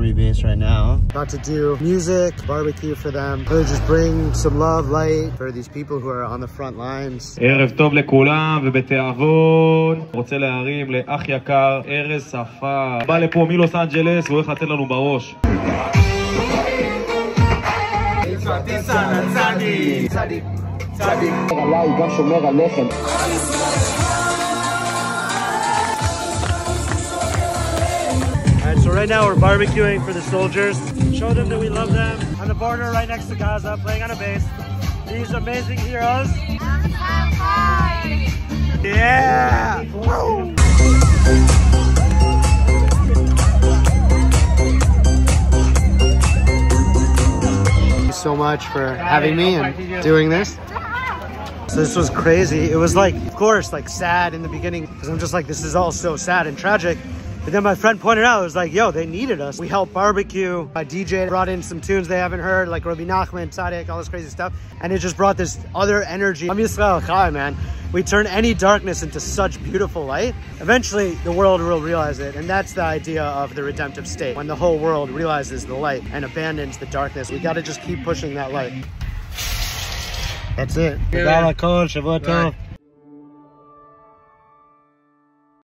army base right now. About to do music, barbecue for them. Really just bring some love, light for these people who are on the front lines. ערב טוב לכולם, ובתיאבון רוצה להרים לאח יקר, ארז שפה. בא לפה מלוס אנג'לס, הוא הולך לתת לנו בראש. Alright, so right now we're barbecuing for the soldiers. Show them that we love them. On the border right next to Gaza, playing on a base. These amazing heroes. Yeah! Woo! Thank you so much for having me and doing this. So this was crazy. It was like, of course, like sad in the beginning because I'm just like, this is all so sad and tragic. But then my friend pointed out, it was like, yo, they needed us. We helped barbecue. My DJ brought in some tunes they haven't heard, like Rabbi Nachman, Tzaddik, all this crazy stuff. And it just brought this other energy. Am Yisrael Chai, man. We turn any darkness into such beautiful light. Eventually, the world will realize it. And that's the idea of the redemptive state. When the whole world realizes the light and abandons the darkness, we got to just keep pushing that light. That's it. Tov.